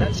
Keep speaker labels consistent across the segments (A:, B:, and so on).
A: That's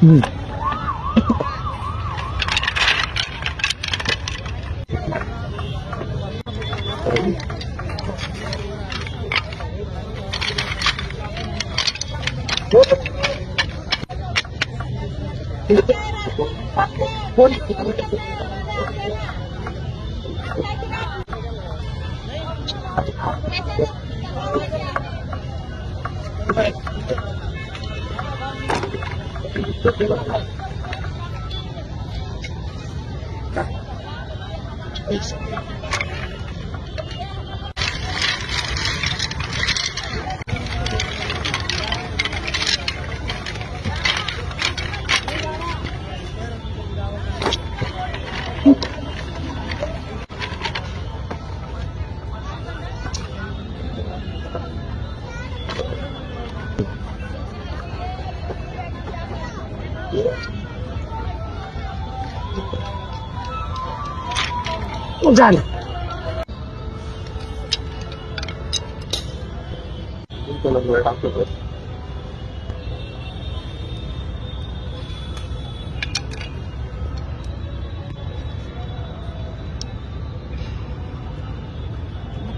A: Hmm. Thank you. Tá. É isso.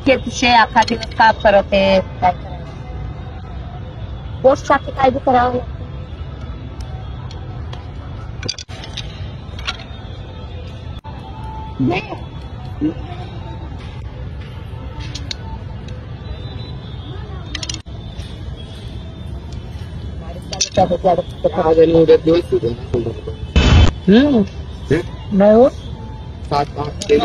B: के तुझे आखा दिवस काम करत आहे काय करायचं पोस्टसाठी काय बी करावं लागतं. गाडी चालू गाडी